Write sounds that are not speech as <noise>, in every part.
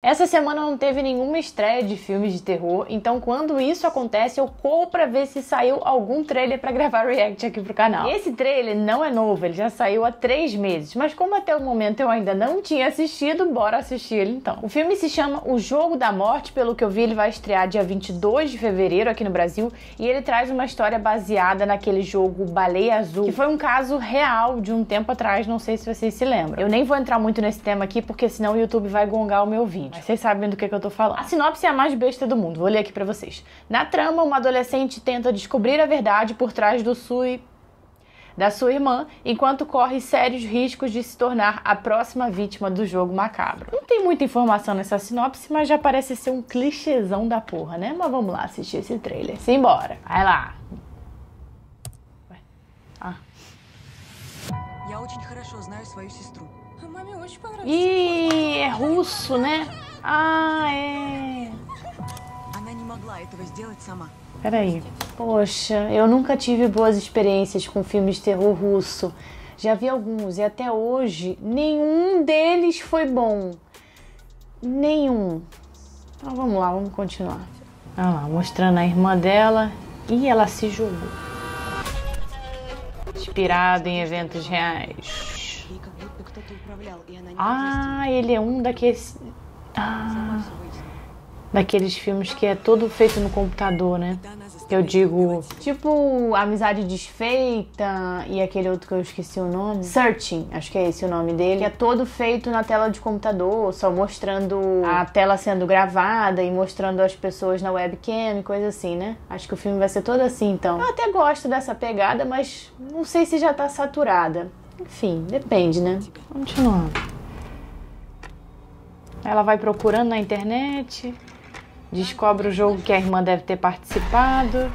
Essa semana não teve nenhuma estreia de filmes de terror, então quando isso acontece eu corro pra ver se saiu algum trailer para gravar <laughs> react aqui pro canal. Esse trailer não é novo, ele já saiu há três meses, mas como até o momento eu ainda não tinha assistido, bora assistir ele então. O filme se chama O Jogo da Morte, pelo que eu vi ele vai estrear dia 22 de fevereiro aqui no Brasil, e ele traz uma história baseada naquele jogo Baleia Azul, que foi um caso real de um tempo atrás, não sei se vocês se lembram. Eu nem vou entrar muito nesse tema aqui, porque senão o YouTube vai gongar o meu vídeo vídeo. Mas vocês sabem do que, que eu tô falando. A sinopse é a mais besta do mundo. Vou ler aqui para vocês. Na trama, uma adolescente tenta descobrir a verdade por trás do sui da sua irmã, enquanto corre sérios riscos de se tornar a próxima vítima do jogo macabro. Não tem muita informação nessa sinopse, mas já parece ser um clichêzão da porra, né? Mas vamos lá assistir esse trailer. Simbora. Vai lá. Ah. Я очень хорошо знаю свою сестру. Ih, é russo, né? Ah, é. Peraí. Poxa, eu nunca tive boas experiências com filmes de terror russo. Já vi alguns e até hoje nenhum deles foi bom. Nenhum. Então vamos lá, vamos continuar. Olha lá, mostrando a irmã dela e ela se jogou. Inspirado em eventos reais. Ah, ele é um daqueles. Ah, daqueles filmes que é todo feito no computador, né? Que eu digo, tipo Amizade Desfeita e aquele outro que eu esqueci o nome. Searching, acho que é esse o nome dele. Que é todo feito na tela de computador, só mostrando a tela sendo gravada e mostrando as pessoas na webcam e coisa assim, né? Acho que o filme vai ser todo assim, então. Eu até gosto dessa pegada, mas não sei se já tá saturada. Enfim, depende, né? Continuando. Ela vai procurando na internet, descobre o jogo que a irmã deve ter participado.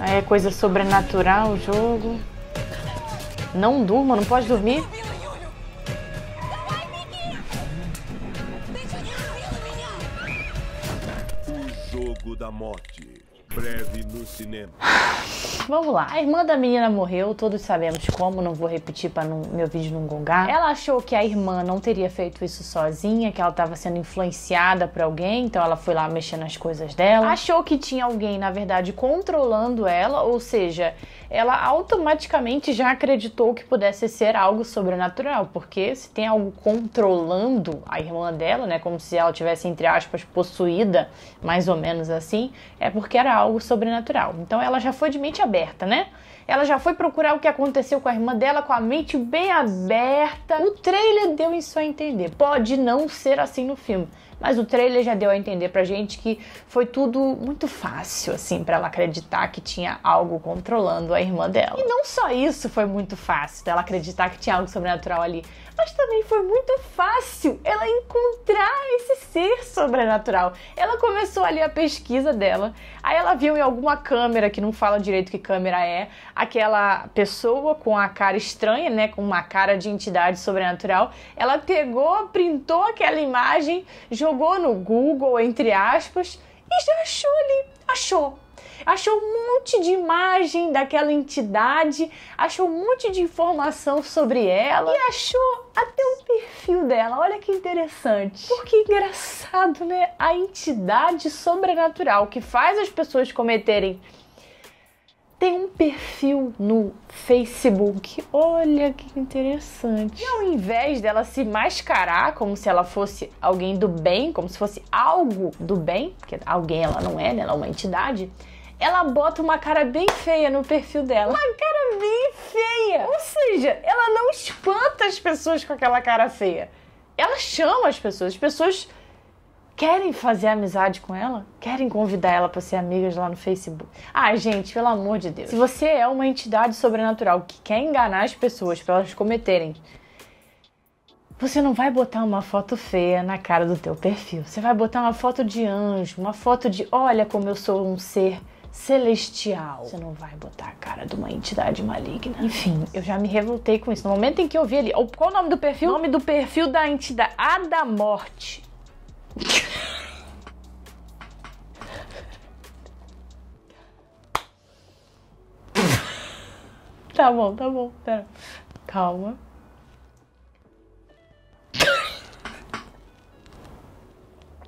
Aí é coisa sobrenatural o jogo. Não durma, não pode dormir. O jogo da morte. Breve no cinema. Vamos lá. A irmã da menina morreu, todos sabemos como, não vou repetir para meu vídeo não gongar. Ela achou que a irmã não teria feito isso sozinha, que ela estava sendo influenciada por alguém, então ela foi lá mexer nas coisas dela. Achou que tinha alguém, na verdade, controlando ela, ou seja, ela automaticamente já acreditou que pudesse ser algo sobrenatural, porque se tem algo controlando a irmã dela, né, como se ela tivesse entre aspas possuída, mais ou menos assim, é porque era algo sobrenatural. Então ela já foi de mente aberta aberta, né? Ela já foi procurar o que aconteceu com a irmã dela com a mente bem aberta. O trailer deu isso a entender. Pode não ser assim no filme, mas o trailer já deu a entender pra gente que foi tudo muito fácil, assim, para ela acreditar que tinha algo controlando a irmã dela. E não só isso foi muito fácil, dela acreditar que tinha algo sobrenatural ali, mas também foi muito fácil ela encontrar esse ser sobrenatural. Ela começou ali a pesquisa dela, aí ela viu em alguma câmera que não fala direito que câmera é, aquela pessoa com a cara estranha, né, com uma cara de entidade sobrenatural. Ela pegou, printou aquela imagem, jogou no Google, entre aspas, e já achou ali, achou achou um monte de imagem daquela entidade, achou um monte de informação sobre ela e achou até o perfil dela. Olha que interessante. Porque engraçado, né? A entidade sobrenatural que faz as pessoas cometerem tem um perfil no Facebook. Olha que interessante. E ao invés dela se mascarar como se ela fosse alguém do bem, como se fosse algo do bem, porque alguém ela não é, né? Ela é uma entidade ela bota uma cara bem feia no perfil dela. Uma cara bem feia! Ou seja, ela não espanta as pessoas com aquela cara feia. Ela chama as pessoas. As pessoas querem fazer amizade com ela, querem convidar ela para ser amigas lá no Facebook. Ah, gente, pelo amor de Deus. Se você é uma entidade sobrenatural que quer enganar as pessoas para elas cometerem você não vai botar uma foto feia na cara do teu perfil. Você vai botar uma foto de anjo, uma foto de olha como eu sou um ser celestial. Você não vai botar a cara de uma entidade maligna. Enfim, eu já me revoltei com isso. No momento em que eu vi ali, qual o nome do perfil? O nome do perfil da entidade A da Morte. Tá bom, tá bom, pera. Calma.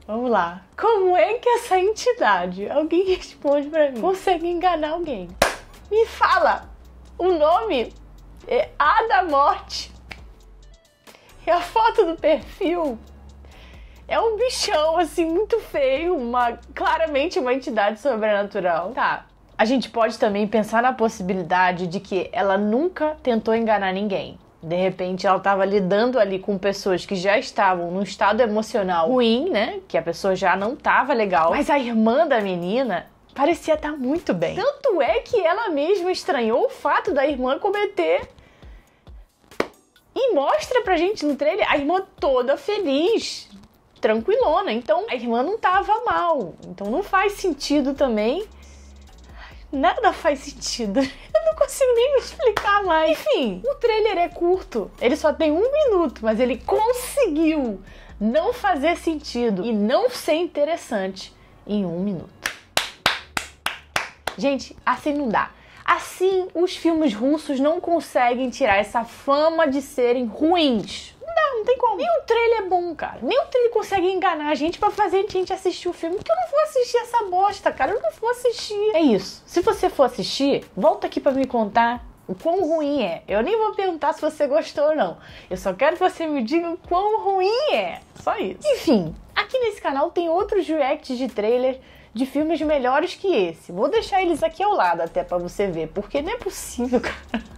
Vamos lá. Como é que essa entidade, alguém responde pra mim, consegue enganar alguém? Me fala! O nome é A da Morte. E a foto do perfil é um bichão, assim, muito feio, uma claramente uma entidade sobrenatural. Tá. A gente pode também pensar na possibilidade de que ela nunca tentou enganar ninguém. De repente, ela estava lidando ali com pessoas que já estavam num estado emocional ruim, né? Que a pessoa já não estava legal. Mas a irmã da menina parecia estar muito bem. Tanto é que ela mesma estranhou o fato da irmã cometer. E mostra pra gente no trailer a irmã toda feliz, tranquilona. Então a irmã não tava mal. Então não faz sentido também. Nada faz sentido. <laughs> Eu não consigo nem explicar mais. Enfim, o trailer é curto. Ele só tem um minuto, mas ele conseguiu não fazer sentido e não ser interessante em um minuto. Gente, assim não dá. Assim, os filmes russos não conseguem tirar essa fama de serem ruins. Tem como. Nem o trailer é bom, cara. Nem o trailer consegue enganar a gente para fazer a gente assistir o filme. Porque eu não vou assistir essa bosta, cara. Eu não vou assistir. É isso. Se você for assistir, volta aqui para me contar o quão ruim é. Eu nem vou perguntar se você gostou ou não. Eu só quero que você me diga o quão ruim é. Só isso. Enfim, aqui nesse canal tem outros reacts de trailer de filmes melhores que esse. Vou deixar eles aqui ao lado até para você ver, porque não é possível, <laughs> cara.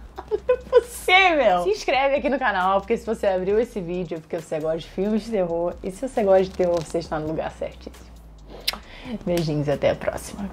Possível! Se inscreve aqui no canal, porque se você abriu esse vídeo é porque você gosta de filmes de terror. E se você gosta de terror, você está no lugar certíssimo. Beijinhos e até a próxima.